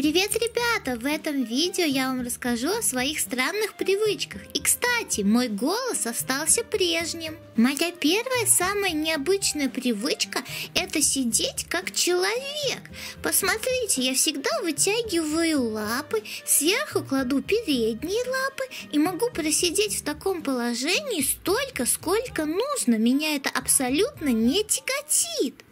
Привет, ребята! В этом видео я вам расскажу о своих странных привычках. И, кстати, мой голос остался прежним. Моя первая, самая необычная привычка – это сидеть как человек. Посмотрите, я всегда вытягиваю лапы, сверху кладу передние лапы и могу просидеть в таком положении столько, сколько нужно. Меня это абсолютно не тяготит.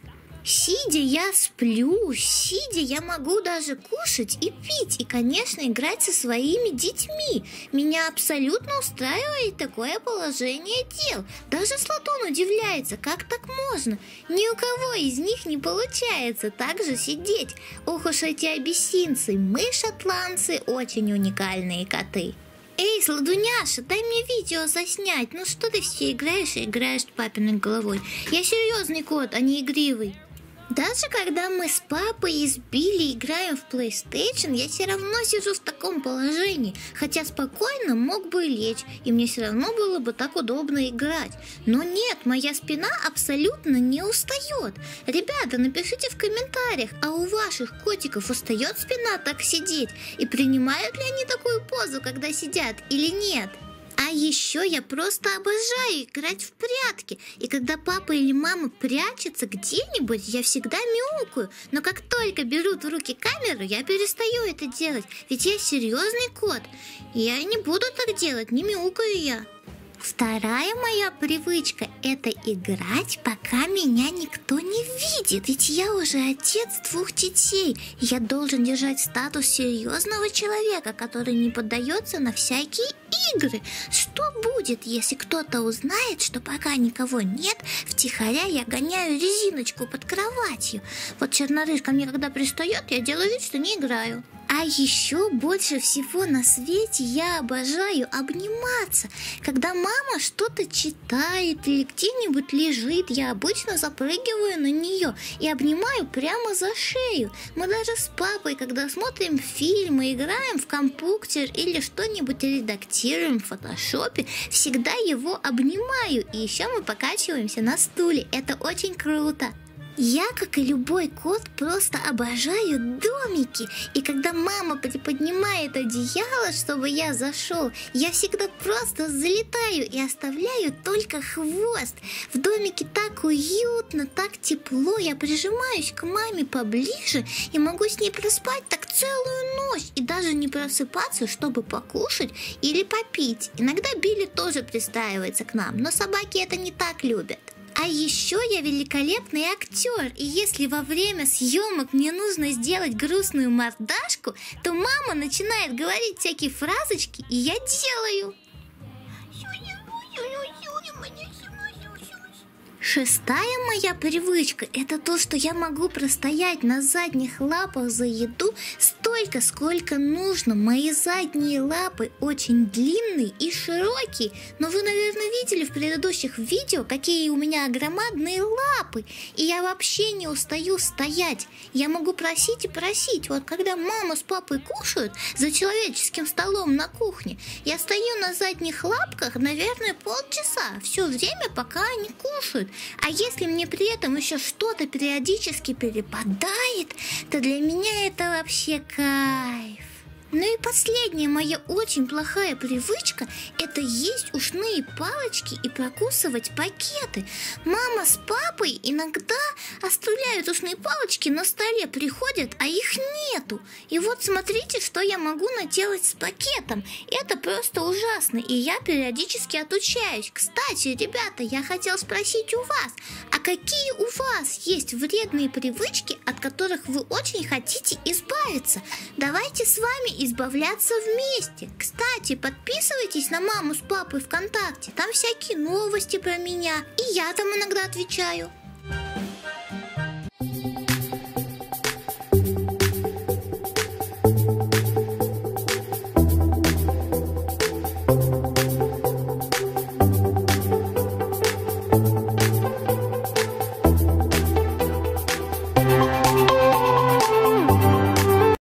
Сидя я сплю, сидя я могу даже кушать и пить, и, конечно, играть со своими детьми. Меня абсолютно устраивает такое положение дел. Даже Слатон удивляется, как так можно. Ни у кого из них не получается так же сидеть. Ох уж эти абиссинцы, мы, шотландцы, очень уникальные коты. Эй, сладуняша, дай мне видео заснять. Ну что ты все играешь и играешь папиной головой? Я серьезный кот, а не игривый. Даже когда мы с папой и с Билли играем в PlayStation, я все равно сижу в таком положении, хотя спокойно мог бы лечь, и мне все равно было бы так удобно играть. Но нет, моя спина абсолютно не устает. Ребята, напишите в комментариях, а у ваших котиков устает спина так сидеть? И принимают ли они такую позу, когда сидят или нет? А еще я просто обожаю играть в прятки. И когда папа или мама прячется где-нибудь, я всегда мяукаю. Но как только берут в руки камеру, я перестаю это делать. Ведь я серьезный кот. Я не буду так делать, не мяукаю я. Вторая моя привычка – это играть, пока меня никто не видит. Ведь я уже отец двух детей. Я должен держать статус серьезного человека, который не поддается на всякие игры. Что будет, если кто-то узнает, что пока никого нет, втихаря я гоняю резиночку под кроватью? Вот чернорыж ко мне когда пристает, я делаю вид, что не играю. А еще больше всего на свете я обожаю обниматься. Когда мама что-то читает или где-нибудь лежит, я обычно запрыгиваю на нее и обнимаю прямо за шею. Мы даже с папой, когда смотрим фильмы, играем в компьютер или что-нибудь редактируем в фотошопе, всегда его обнимаю. И еще мы покачиваемся на стуле. Это очень круто. Я, как и любой кот, просто обожаю домики. И когда мама приподнимает одеяло, чтобы я зашел, я всегда просто залетаю и оставляю только хвост. В домике так уютно, так тепло. Я прижимаюсь к маме поближе и могу с ней проспать так целую ночь и даже не просыпаться, чтобы покушать или попить. Иногда Билли тоже пристраивается к нам, но собаки это не так любят. А еще я великолепный актер, и если во время съемок мне нужно сделать грустную мордашку, то мама начинает говорить всякие фразочки, и я делаю. Шестая моя привычка – это то, что я могу простоять на задних лапах за еду столько, сколько нужно. Мои задние лапы очень длинные и широкие, но вы, наверное, видели в предыдущих видео, какие у меня громадные лапы, и я вообще не устаю стоять. Я могу просить и просить. Вот когда мама с папой кушают за человеческим столом на кухне, я стою на задних лапках, наверное, полчаса, все время, пока они кушают. А если мне при этом еще что-то периодически перепадает, то для меня это вообще кайф. Ну и последняя моя очень плохая привычка – это есть ушные палочки и прокусывать пакеты. Мама с папой иногда оставляют ушные палочки на столе, приходят, а их нету. И вот смотрите, что я могу наделать с пакетом. Это просто ужасно, и я периодически отучаюсь. Кстати, ребята, я хотел спросить у вас, а какие у вас есть вредные привычки, от которых вы очень хотите избавиться? Давайте с вами избавляться вместе. Кстати, подписывайтесь на маму с папой ВКонтакте. Там всякие новости про меня. И я там иногда отвечаю.